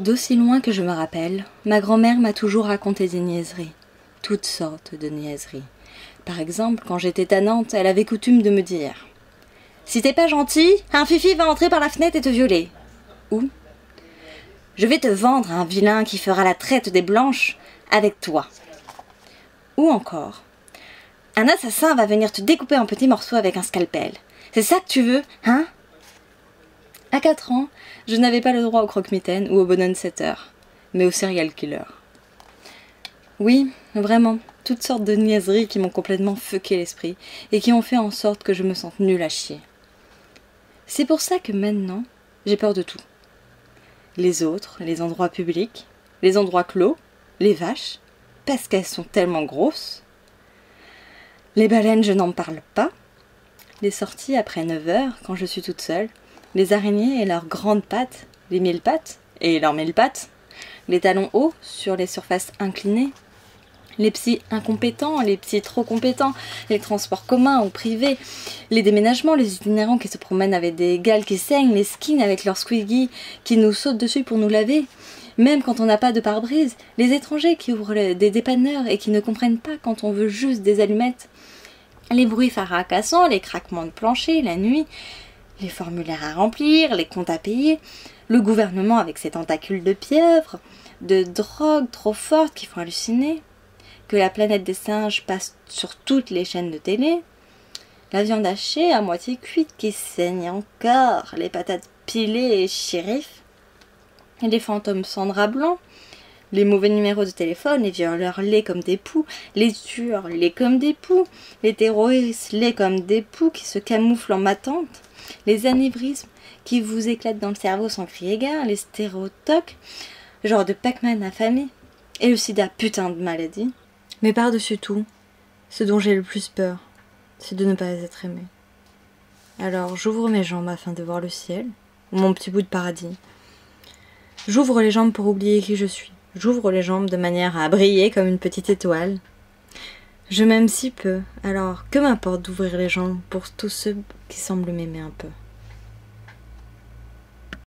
D'aussi loin que je me rappelle, ma grand-mère m'a toujours raconté des niaiseries, toutes sortes de niaiseries. Par exemple, quand j'étais tannante, elle avait coutume de me dire Si t'es pas gentil, un fifi va entrer par la fenêtre et te violer. Ou Je vais te vendre un vilain qui fera la traite des blanches avec toi. Ou encore Un assassin va venir te découper en petits morceaux avec un scalpel. C'est ça que tu veux, hein? À 4 ans, je n'avais pas le droit au croque-mitaine ou au bonhomme 7 heures, mais au serial killer. Oui, vraiment, toutes sortes de niaiseries qui m'ont complètement fucké l'esprit et qui ont fait en sorte que je me sente nulle à chier. C'est pour ça que maintenant, j'ai peur de tout. Les autres, les endroits publics, les endroits clos, les vaches, parce qu'elles sont tellement grosses. Les baleines, je n'en parle pas. Les sorties après 9 heures, quand je suis toute seule. Les araignées et leurs grandes pattes, les mille pattes et leurs mille pattes. Les talons hauts sur les surfaces inclinées, les psys incompétents, les psys trop compétents, les transports communs ou privés, les déménagements, les itinérants qui se promènent avec des gales qui saignent, les skins avec leurs squiggy qui nous sautent dessus pour nous laver, même quand on n'a pas de pare-brise, les étrangers qui ouvrent des dépanneurs et qui ne comprennent pas quand on veut juste des allumettes, les bruits fracassants, les craquements de plancher la nuit, les formulaires à remplir, les comptes à payer, le gouvernement avec ses tentacules de pieuvre, de drogue trop fortes qui font halluciner, que la planète des singes passe sur toutes les chaînes de télé, la viande hachée à moitié cuite qui saigne encore, les patates pilées et shérif, les fantômes Sandra blancs, les mauvais numéros de téléphone, les violeurs laids comme des poux, les tueurs laids comme des poux, les terroristes laids comme des poux qui se camouflent en matante, les anévrismes qui vous éclatent dans le cerveau sans crier gare, les stéréotoques, genre de Pac-Man affamé, et le sida putain de maladie. Mais par-dessus tout, ce dont j'ai le plus peur, c'est de ne pas être aimé. Alors j'ouvre mes jambes afin de voir le ciel, mon petit bout de paradis. J'ouvre les jambes pour oublier qui je suis. J'ouvre les jambes de manière à briller comme une petite étoile. Je m'aime si peu, alors que m'importe d'ouvrir les jambes pour tous ceux qui semblent m'aimer un peu?